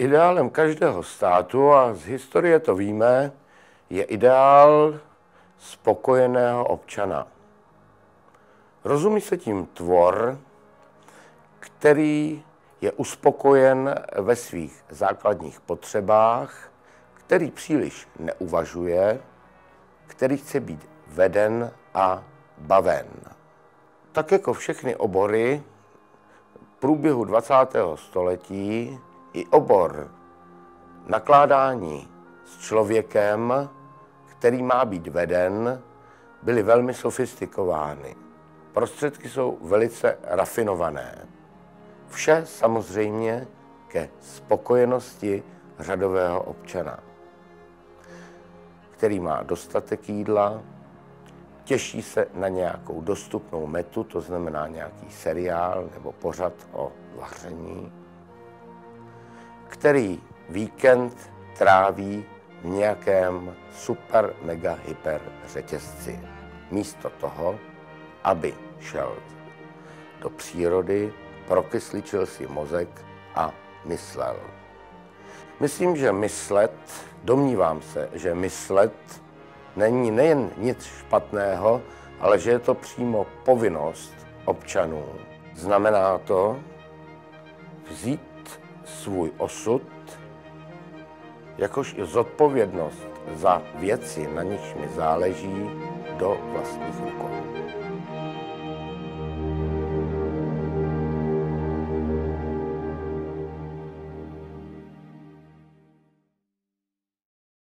Ideálem každého státu, a z historie to víme, je ideál spokojeného občana. Rozumí se tím tvor, který je uspokojen ve svých základních potřebách, který příliš neuvažuje, který chce být veden a baven. Tak jako všechny obory v průběhu 20. století i obor nakládání s člověkem, který má být veden, byly velmi sofistikovány. Prostředky jsou velice rafinované. Vše samozřejmě ke spokojenosti řadového občana, který má dostatek jídla, těší se na nějakou dostupnou metu, to znamená nějaký seriál nebo pořad o vaření, který víkend tráví v nějakém super, mega, hyper řetězci. Místo toho, aby šel do přírody, prokysličil si mozek a myslel. Myslím, že myslet, domnívám se, že myslet není nejen nic špatného, ale že je to přímo povinnost občanů. Znamená to vzít svůj osud, jakož i zodpovědnost za věci, na nichž mi záleží, do vlastních rukou.